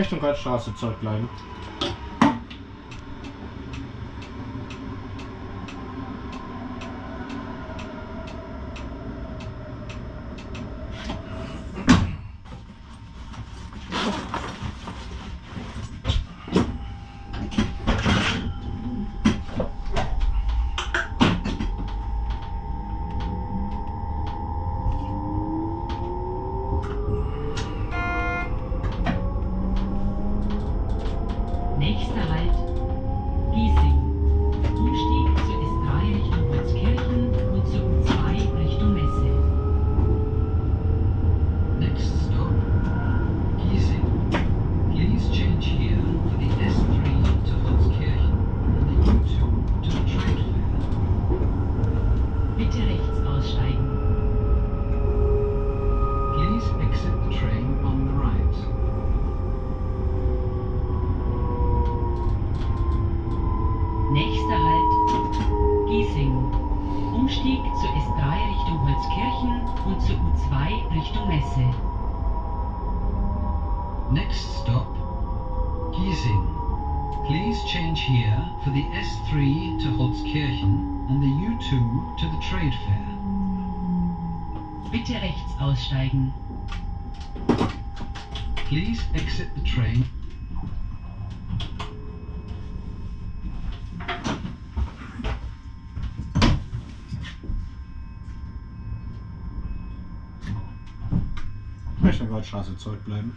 Richtung Kreisstraße zurückbleiben. two to the trade fair. Bitte rechts aussteigen. Please exit the train. Ich Möchte Straße zurückbleiben.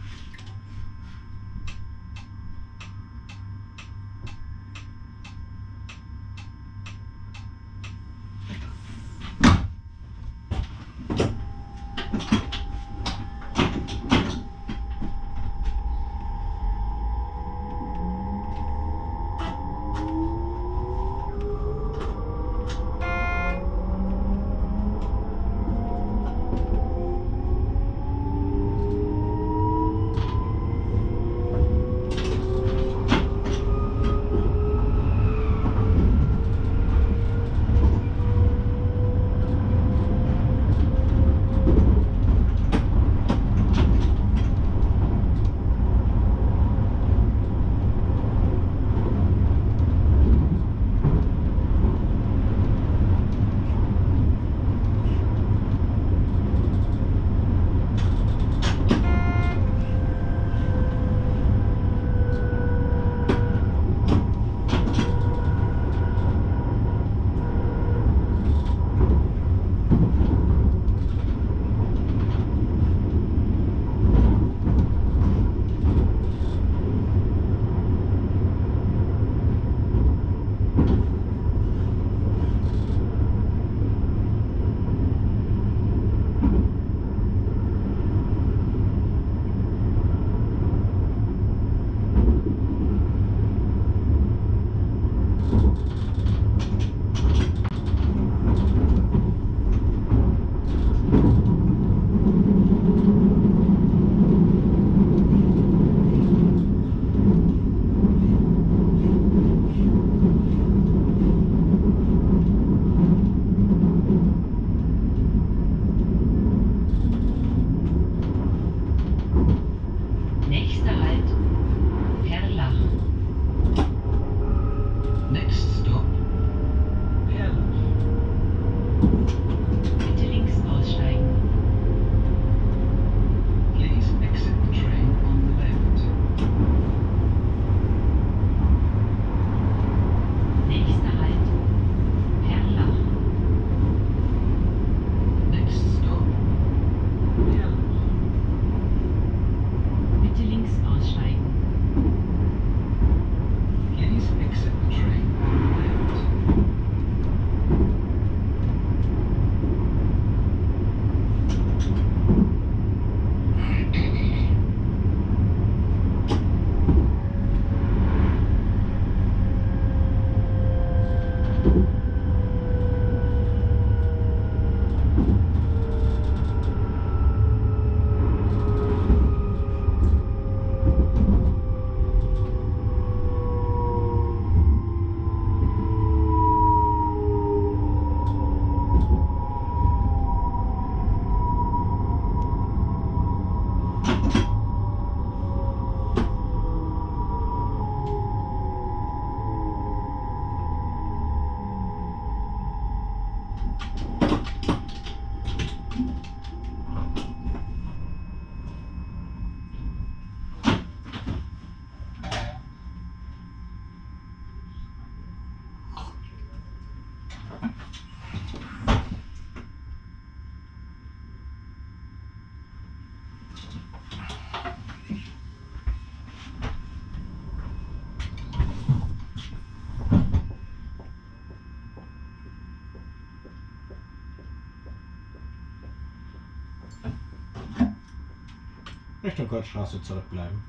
Richtung Goldstraße zurückbleiben.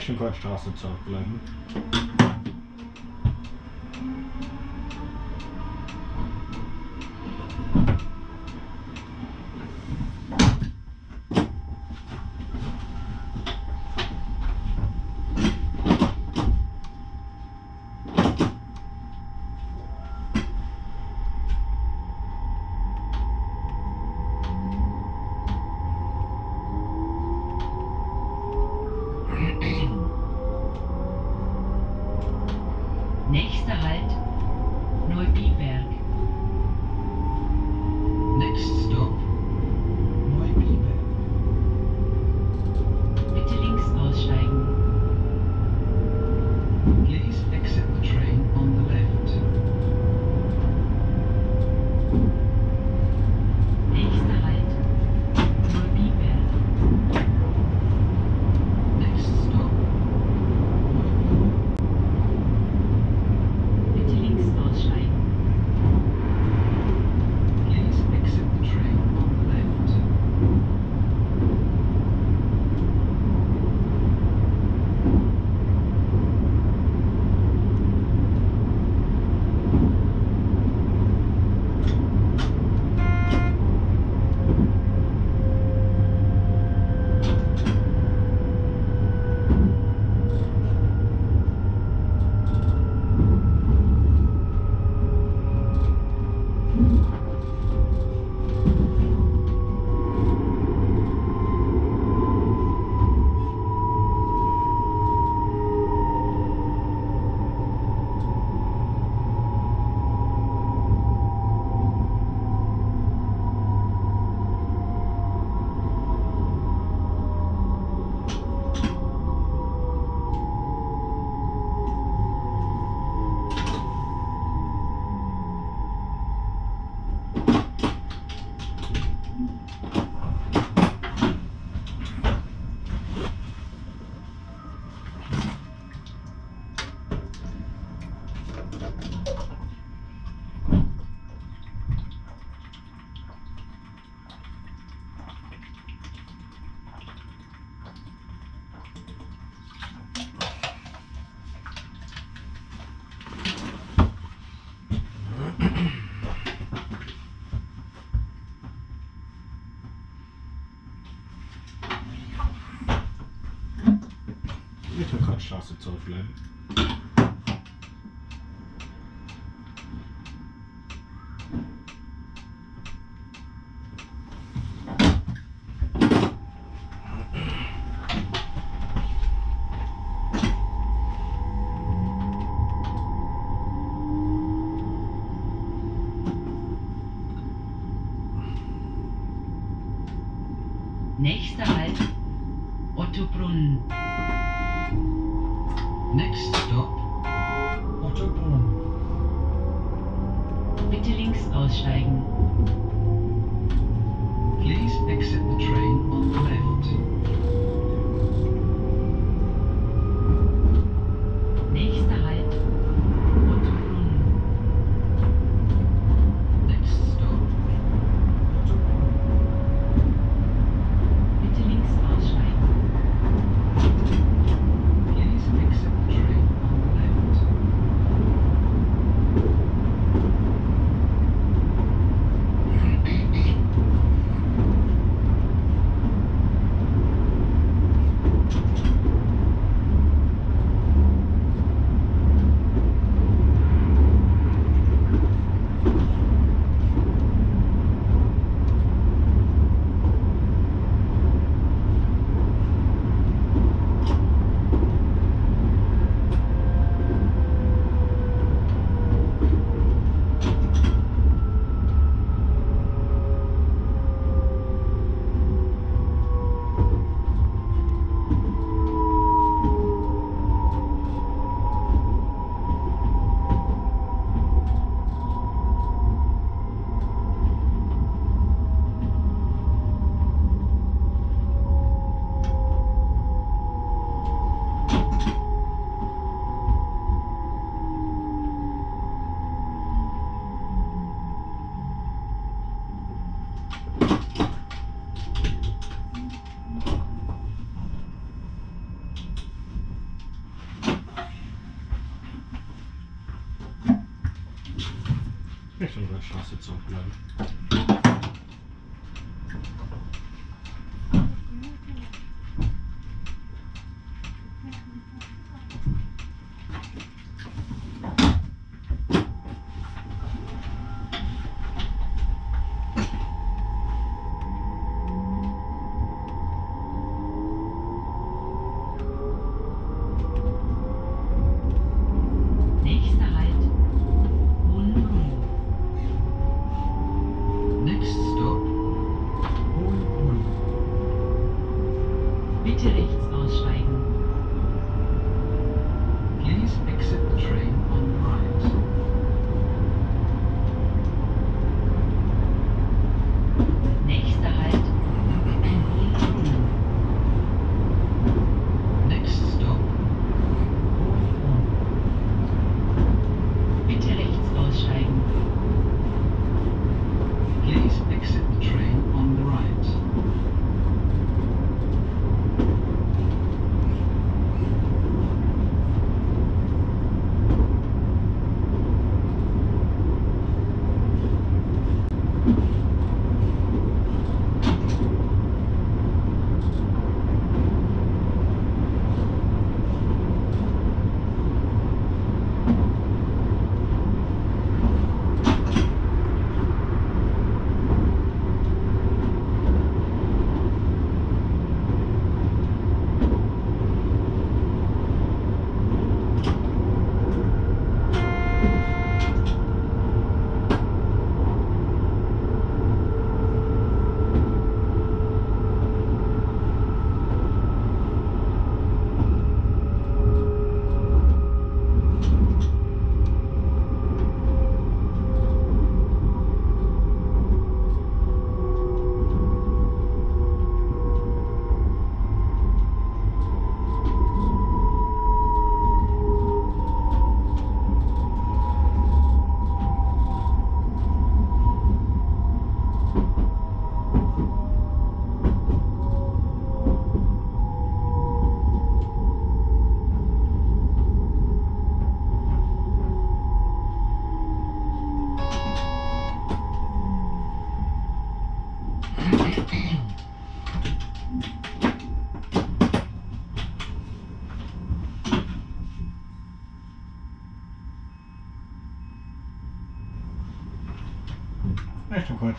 Richtung Goldstraße zurückbleiben. Richtung Kreuzstraße zurückbleiben. Richtung Kreuzstraße zurückbleiben.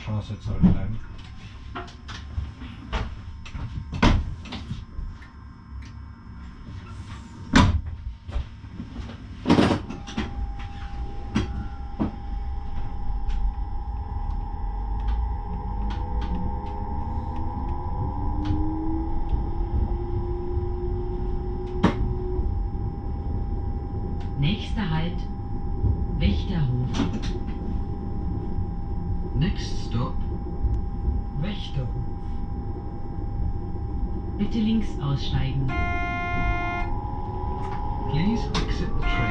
Chance zu. Nächster Halt, Wächterhof. Next stop, Wächterhof. Bitte links aussteigen. Please exit the train.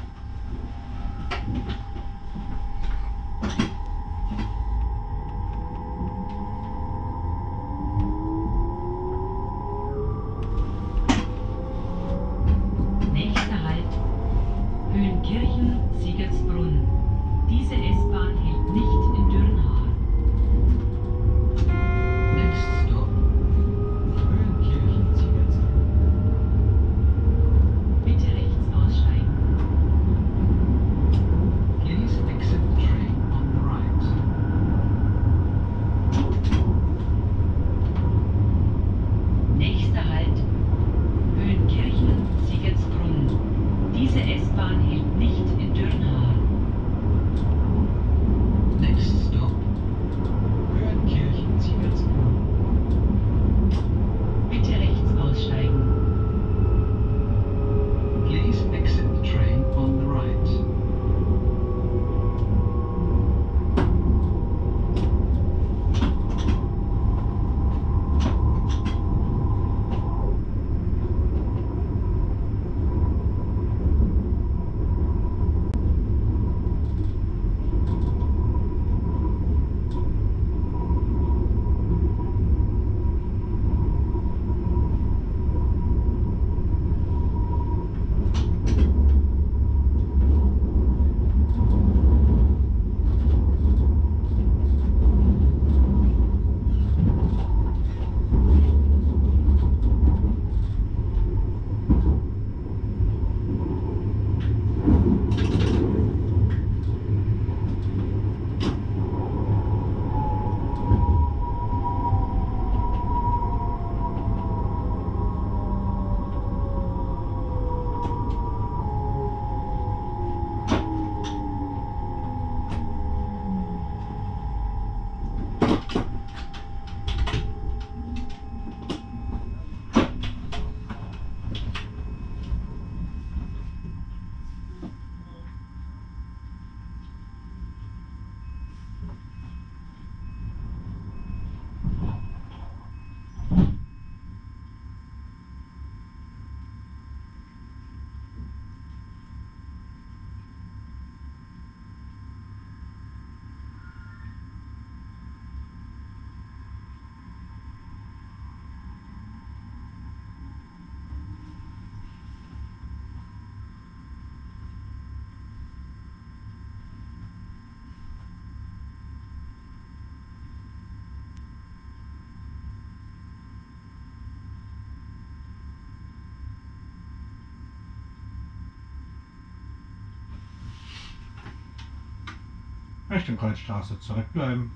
Richtung Kreuzstraße zurückbleiben.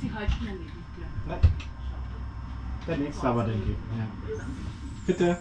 Sie halten ja nicht. Nein. Der nächste aber, denke ich. Ja. Bitte.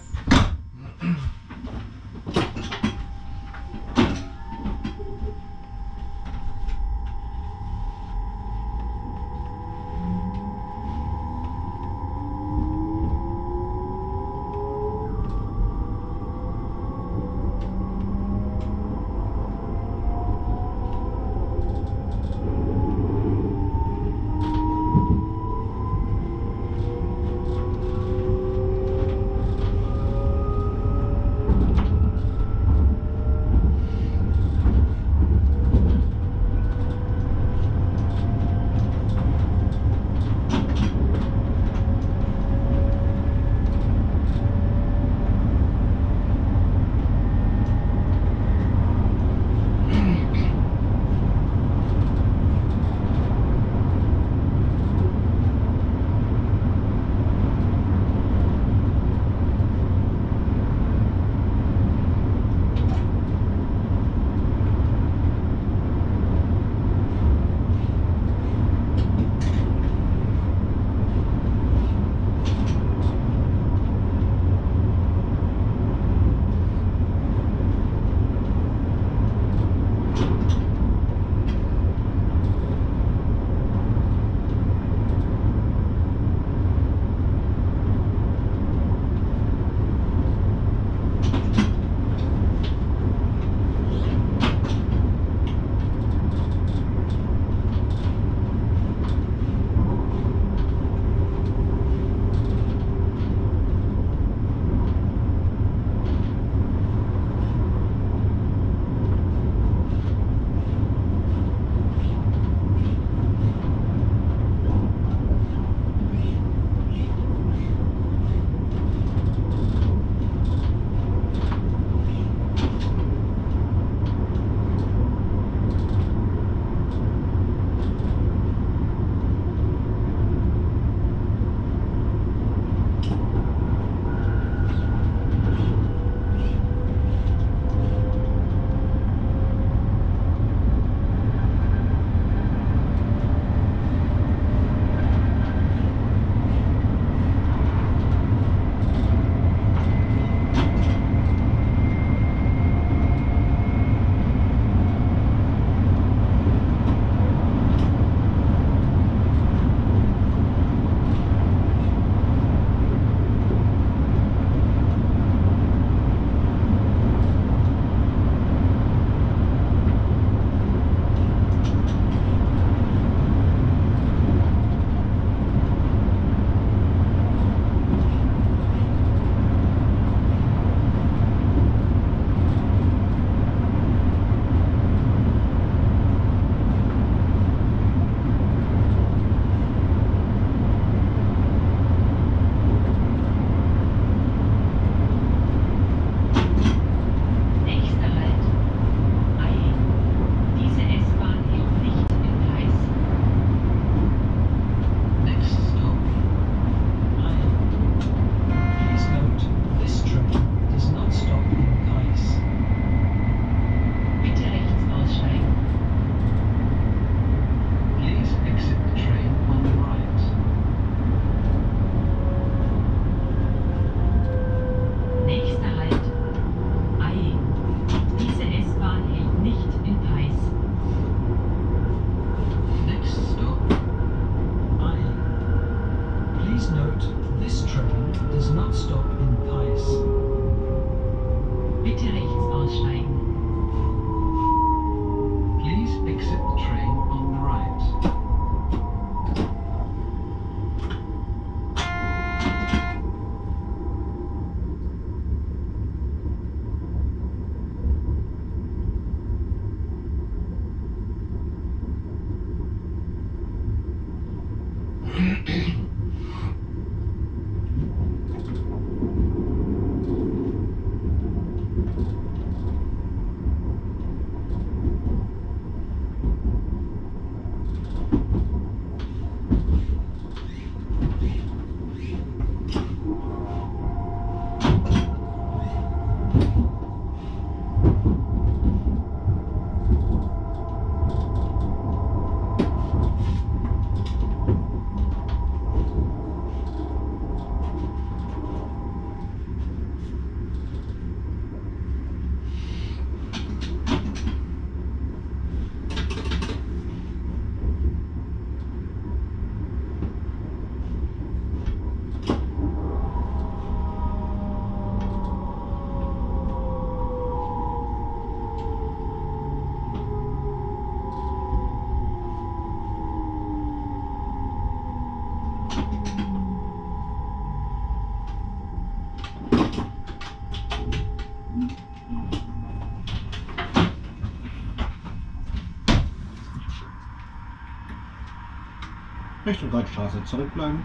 Richtung Goldstraße zurückbleiben.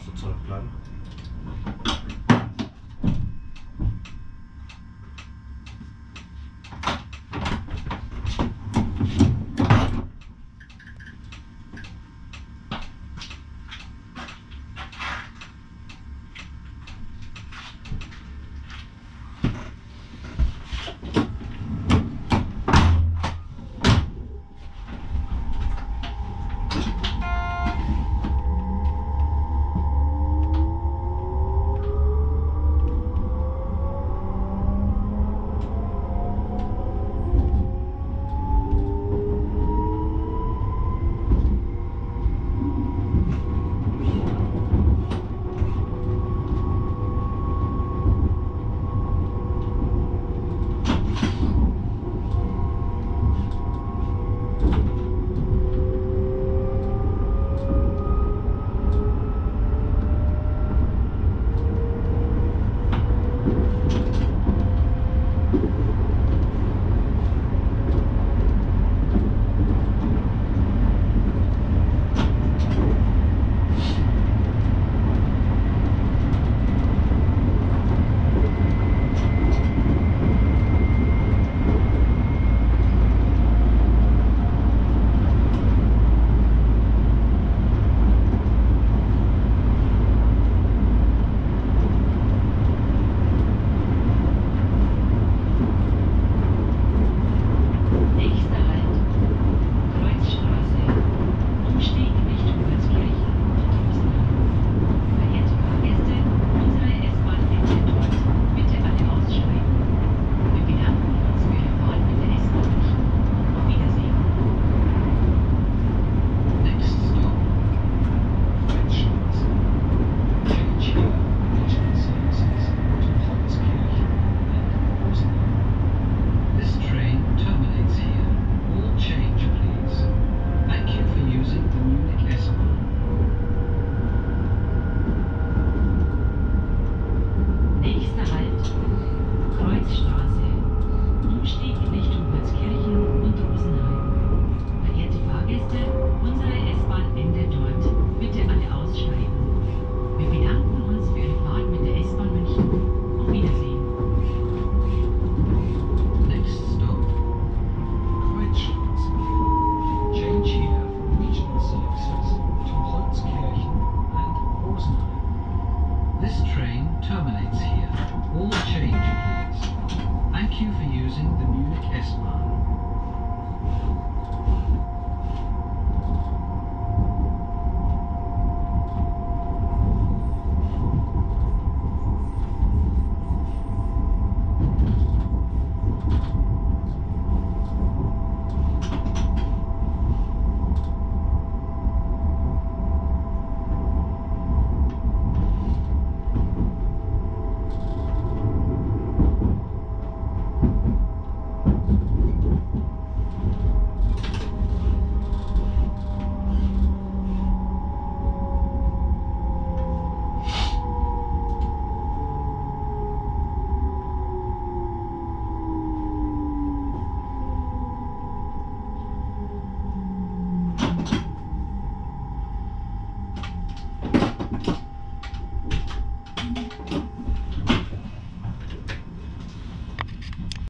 Richtung Goldstraße zurückbleiben. finish line.